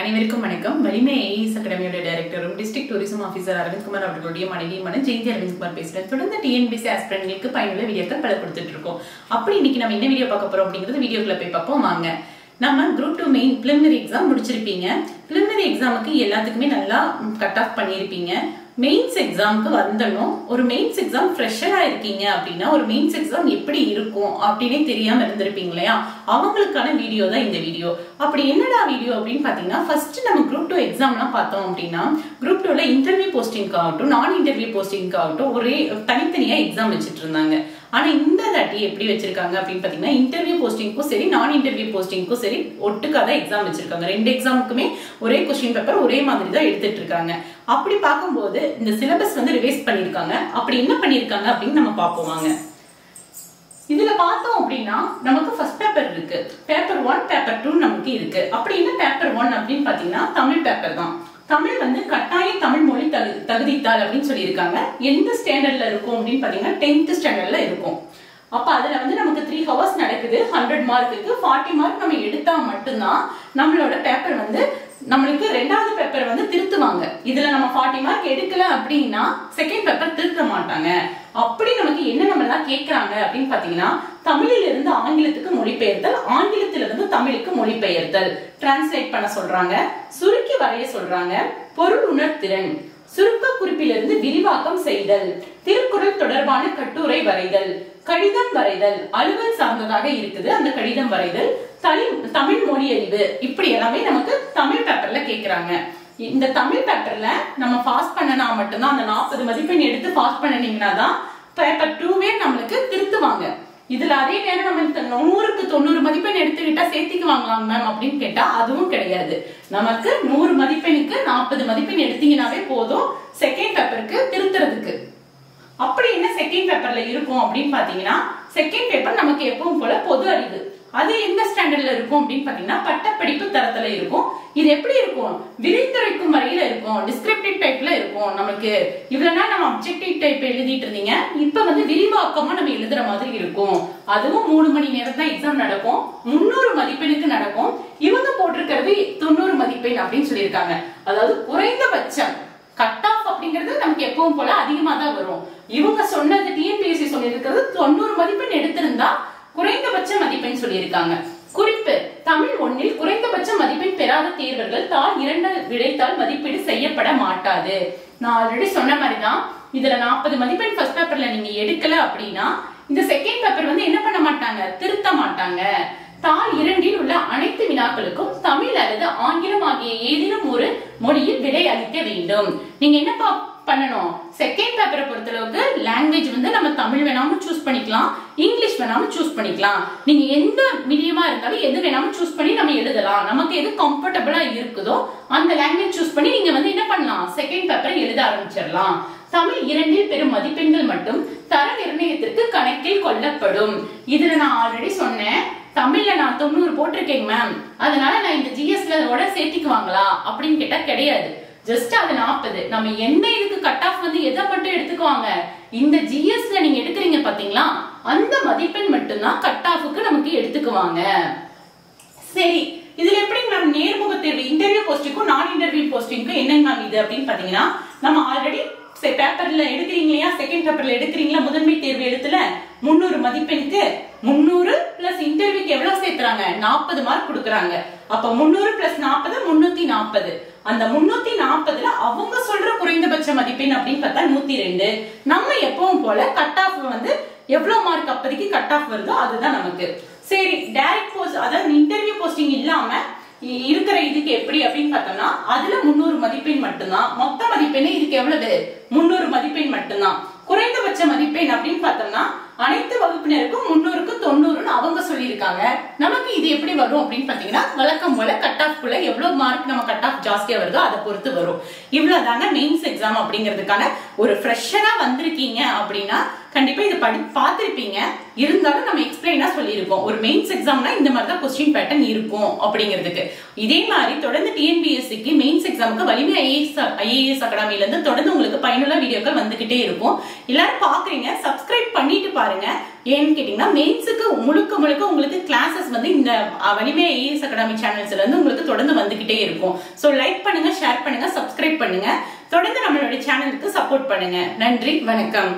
அனைவருக்கும் வணக்கம். வலிமை ஏஇஎஸ் அகாடமியோட டைரக்டரும் டிஸ்ட்ரிக்ட் டூரிசம் ஆஃபீஸர் அரவிந்த்குமார் அவர்களுடைய மனைவியுமான ஜெயந்தி அரவிந்த்குமார் பேசுறேன். தொடர்ந்து டிஎன்பிசி ஆஸ்பிரண்ட்களுக்கு பயனுள்ள வீடியோக்கள் பல கொடுத்துட்டு இருக்கோம். அப்படி இன்னைக்கு நம்ம என்ன வீடியோ பார்க்க போறோம் அப்படிங்கிறது வீடியோக்குள்ள போய் பார்ப்போம். வாங்க. நம்ம group two main preliminary exam முடிச்சிருப்பீங்க. Preliminary எக்ஸாமுக்கு எல்லாத்துக்குமே நல்லா கட் ஆஃப் பண்ணியிருப்பீங்க மெயின்ஸ் எக்ஸாமுக்கு வந்தனும் ஒரு மெயின்ஸ் எக்ஸாம் ஃப்ரெஷரா இருக்கீங்க அப்படின்னா ஒரு மெயின்ஸ் எக்ஸாம் எப்படி இருக்கும் அப்படின்னே தெரியாம இருந்திருப்பீங்க இல்லையா? அவங்களுக்கான வீடியோ தான் இந்த வீடியோ அப்படி என்னடா வீடியோ அப்படின்னு பாத்தீங்கன்னா ஃபர்ஸ்ட் நம்ம குரூப் டூ எக்ஸாம்லாம் பார்த்தோம் அப்படின்னா குரூப் டூல இன்டர்வியூ போஸ்டிங்க்காகட்டும் நான் இன்டர்வியூ போஸ்டிங்காகட்டும் ஒரே தனித்தனியா எக்ஸாம் வச்சுட்டு இருந்தாங்க. ஆனால் இந்த தாட்டி எப்படி வச்சிருக்காங்க அப்படின்னு பார்த்தீங்கன்னா இன்டர்வியூ போஸ்டிங்க்கும் சரி நான் இன்டர்வியூ போஸ்டிங்க்கும் சரி ஒட்டுக்காக தான் எக்ஸாம் வச்சிருக்காங்க. ரெண்டு எக்ஸாமுக்குமே ஒரே கொஸ்டின் பேப்பர் ஒரே மாதிரி தான் எடுத்துட்டு இருக்காங்க. அப்படி பார்க்கும்போது இந்த சிலபஸ் வந்து ரிவைஸ் பண்ணியிருக்காங்க. அப்படி என்ன பண்ணியிருக்காங்க அப்படின்னு நம்ம பார்ப்போம் வாங்க. இதுல பார்த்தோம் அப்படின்னா நமக்கு ஃபர்ஸ்ட் பேப்பர் இருக்கு. பேப்பர் ஒன் பேப்பர் டூ நமக்கு இருக்கு. அப்படி என்ன பேப்பர் ஒன் அப்படின்னு பாத்தீங்கன்னா தமிழ் பேப்பர் தான். தமிழ் வந்து கட்டாய தமிழ் மொழி தகு தகுதித்தாள் அப்படின்னு சொல்லியிருக்காங்க. எந்த ஸ்டாண்டர்ட்ல இருக்கும் அப்படின்னு பாத்தீங்கன்னா டென்த் ஸ்டாண்டர்ட்ல இருக்கும். அப்ப அதுல வந்து நமக்கு த்ரீ ஹவர்ஸ் நடக்குது ஹண்ட்ரட் மார்க்குக்கு ஃபார்ட்டி மார்க் நம்ம எடுத்தா மட்டும்தான் நம்மளோட பேப்பர் வந்து நம்மளுக்கு ரெண்டாவது பேப்பர் திருத்துவாங்க. இதுல நம்ம ஃபார்ட்டி மார்க் எடுக்கல அப்படின்னா செகண்ட் பேப்பர் திருத்த மாட்டாங்க. அப்படி நமக்கு என்ன நம்ம எல்லாம் கேட்கறாங்க அப்படின்னு பாத்தீங்கன்னா தமிழில் இருந்து ஆங்கிலத்துக்கு மொழிபெயர்த்தல் ஆங்கிலத்திலிருந்து தமிழுக்கு மொழிபெயர்த்தல். டிரான்ஸ்லேட் பண்ண சொல்றாங்க சுருக்கி வரைய சொல்றாங்க பொருள் உணர்திறன் சுருக்க குறிப்பிலிருந்து விரிவாக்கம் செய்தல் திருக்குறள் தொடர்பான கட்டுரை வரைதல் கடிதம் வரைதல் அலுவல் சார்ந்ததாக இருக்குது. அந்த கடிதம் வரைதல் தமிழ் மொழி அறிவு இப்படி எல்லாமே நமக்கு தமிழ் பேப்பர்ல கேக்குறாங்க இந்த தமிழ் பேப்பர்ல நம்ம பாஸ் பண்ணனா மட்டும்தான் அந்த நாற்பது மதிப்பெண் எடுத்து பாஸ் பண்ணினீங்கன்னா தான் பேப்பர் டூவே நம்மளுக்கு திருத்துவாங்க. இதுல அதே நேரம் நம்ம நூறுக்கு தொண்ணூறு மதிப்பெண் எடுத்துக்கிட்டா சேர்த்துக்கு வாங்கலாம் மேம் அப்படின்னு கேட்டா அதுவும் கிடையாது. நமக்கு நூறு மதிப்பெண்ணுக்கு நாற்பது மதிப்பெண் எடுத்தீங்கன்னாவே போதும் செகண்ட் பேப்பருக்கு திருத்துறதுக்கு. அப்படி என்ன செகண்ட் பேப்பர்ல இருக்கும் அப்படின்னு பாத்தீங்கன்னா செகண்ட் பேப்பர் நமக்கு எப்பவும் போல பொது அறிவு. அது எந்த ஸ்டாண்டர்ட்ல இருக்கும் அப்படின்னு பாத்தீங்கன்னா பட்டப்படிப்பு தரத்துல இருக்கும். இது எப்படி இருக்கும்? விரிந்துரைக்கும் வரையில இருக்கும். டிஸ்கிரிப்டிவ் டைப்ல இருக்கும் நமக்கு இவ்வளவு நாள் நம்ம அப்ஜெக்டிவ் டைப் எழுதிட்டு இருந்தீங்க. இப்ப வந்து விரிவாக்கமா நம்ம எழுதுற மாதிரி இருக்கும். அதுவும் மூணு மணி நேரம் தான் எக்ஸாம் நடக்கும். முன்னூறு மதிப்பெண்ணுக்கு நடக்கும். இவங்க போட்டிருக்கிறது தொண்ணூறு மதிப்பெண் அப்படின்னு சொல்லியிருக்காங்க. அதாவது குறைந்தபட்சம் கட் ஆஃப் அப்படிங்கிறது நமக்கு எப்பவும் போல அதிகமா தான் வரும். இவங்க சொன்னது டிஎன்பிஎஸ்சி சொல்லியிருக்கிறது தொண்ணூறு மதிப்பெண் எடுத்திருந்தா குறைந்தபட்ச மதிப்பெண் சொல்லியிருக்காங்க. குறிப்பு தமிழ் ஒன்னில் பெறாத தேர்வர்கள் தாள் இரண்டு விடைத்தால் மதிப்பீடு செய்யப்பட மாட்டாது. நான் ஆல்ரெடி சொன்ன மாதிரிதான் இதுல நாற்பது மதிப்பெண் ஃபர்ஸ்ட் பேப்பர்ல நீங்க எடுக்கல அப்படின்னா இந்த செகண்ட் பேப்பர் வந்து என்ன பண்ண மாட்டாங்க? திருத்த மாட்டாங்க. தாள் இரண்டில் உள்ள அனைத்து வினாக்களுக்கும் தமிழ் அல்லது ஆங்கிலம் ஆகிய ஏதேனும் ஒரு மொழியில் விடை அளிக்க வேண்டும். நீங்க என்ன பண்ணணும்? செகண்ட் பேப்பரை பொறுத்தளவுக்கு லாங்குவேஜ் வந்து நம்ம தமிழ் வேணாம சூஸ் பண்ணிக்கலாம் இங்கிலீஷ் வேணாம சூஸ் பண்ணிக்கலாம். நீங்க எந்த மீடியமா இருந்தாலும் எது வேணாம சூஸ் பண்ணி நம்ம எழுதலாம் நமக்கு எது கம்ஃபர்டபுளா இருக்குதோ அந்த லாங்குவேஜ் சூஸ் பண்ணி நீங்க வந்து என்ன பண்ணலாம்? செகண்ட் பேப்பரை எழுத ஆரம்பிச்சிடலாம். தமிழ் இரண்டில் பெரும் மதிப்பெண்கள் மட்டும் தர நிர்ணயத்திற்கு கணக்கில் கொள்ளப்படும். இதுல நான் ஆல்ரெடி சொன்னேன். தமிழ்ல நான் தொண்ணூறு போட்டிருக்கேங்க மேம் அதனால நான் இந்த ஜிஎஸ்ல சேர்த்திக்குவாங்களா? அப்படின்னு கேட்டா கிடையாது. ஜஸ்ட் அது நாற்பது நம்ம என்ன இதுக்கு கட் ஆஃப் வந்து எதை மட்டும் எடுத்துக்குவாங்க? இந்த ஜிஎஸ்ல நீங்க எடுக்கிறீங்க பாத்தீங்களா? அந்த மதிப்பெண் மட்டும்தான் கட் ஆஃபுக்கு நமக்கு எடுத்துக்குவாங்க. சரி. இதுல எப்படி மேம் நேர்முக தேர்வு? இன்டர்வியூ போஸ்டிங்கும் நான் இன்டர்வியூ போஸ்டிங்க்கும் என்னங்க மேம் இது அப்படின்னு பாத்தீங்கன்னா நம்ம ஆல்ரெடி பேப்பர்ல எடுக்கிறீங்க இல்லையா? செகண்ட் பேப்பர்ல எடுக்கிறீங்களா? முதன்மை தேர்வு எடுத்துல முன்னூறு மதிப்பெண்க்கு முன்னூறு பிளஸ் இன்டர்வியூக்கு எவ்வளவு சேர்த்துறாங்க நாற்பது மார்க் கொடுக்குறாங்க. அப்ப முன்னூறு பிளஸ் நாற்பது முன்னூத்தி நாற்பது. அந்த முன்னூத்தி நாற்பதுல அவங்க சொல்ற குறைந்தபட்ச மதிப்பெண் அப்படின்னு பார்த்தா நூத்தி ரெண்டு நம்ம எப்பவும் போல கட் ஆஃப் வந்து எவ்வளவு மார்க் அப்போதைக்கு கட் ஆஃப் வருதோ அதுதான் நமக்கு. சரி டைரக்ட் போஸ்ட் அதாவது இன்டர்வியூ போஸ்டிங் இல்லாம இருக்கிற இதுக்கு எப்படி அப்படின்னு பார்த்தோம்னா அதுல முன்னூறு மதிப்பெண் மட்டும்தான். மொத்த மதிப்பெண் இதுக்கு எவ்வளவு? முன்னூறு மதிப்பெண் மட்டும்தான். குறைந்தபட்ச மதிப்பெண் அப்படின்னு பார்த்தோம்னா அனைத்து வகுப்பினருக்கும் முன்னூறுக்கு தொண்ணூறுன்னு அவங்க சொல்லியிருக்காங்க. நமக்கு இது எப்படி வரும் அப்படின்னு பாத்தீங்கன்னா வழக்கம் போல கட் ஆஃப் குள்ள எவ்வளவு மார்க் நம்ம கட் ஆஃப் ஜாஸ்தியா வருதோ அதை பொறுத்து வரும். இவ்வளவுதாங்க மெயின்ஸ் எக்ஸாம் அப்படிங்கிறதுக்கான ஒரு ஃப்ரெஷரா வந்திருக்கீங்க அப்படின்னா கண்டிப்பா இதை படி பார்த்திருப்பீங்க. இருந்தாலும் எக்ஸ்பிளைனா சொல்லியிருக்கோம்? ஒரு மெயின்ஸ் எக்ஸாம்னா இந்த மாதிரி தான் கொஸ்டின் பேட்டர்ன் இருக்கும் அப்படிங்கிறதுக்கு. இதே மாதிரி தொடர்ந்து டிஎன்பிஎஸ்சிக்கு மெயின்ஸ் எக்ஸாமுக்கு வலிமை ஐஏஎஸ் ஐஏஎஸ் அகாடமில இருந்து தொடர்ந்து உங்களுக்கு பயனுள்ள வீடியோக்கள் வந்துகிட்டே இருக்கும். எல்லாரும் பாக்குறீங்க சப்ஸ்கிரைப் பண்ணிட்டு பாருங்க. ஏன்னு கேட்டீங்கன்னா மெயின்ஸுக்கு முழுக்க முழுக்க உங்களுக்கு கிளாஸஸ் வந்து இந்த வலிமை ஐஏஎஸ் அகாடமி சேனல்ஸ்ல இருந்து உங்களுக்கு தொடர்ந்து வந்துகிட்டே இருக்கும். ஸோ லைக் பண்ணுங்க ஷேர் பண்ணுங்க சப்ஸ்கிரைப் பண்ணுங்க. தொடர்ந்து நம்மளுடைய சேனலுக்கு சப்போர்ட் பண்ணுங்க. நன்றி வணக்கம்.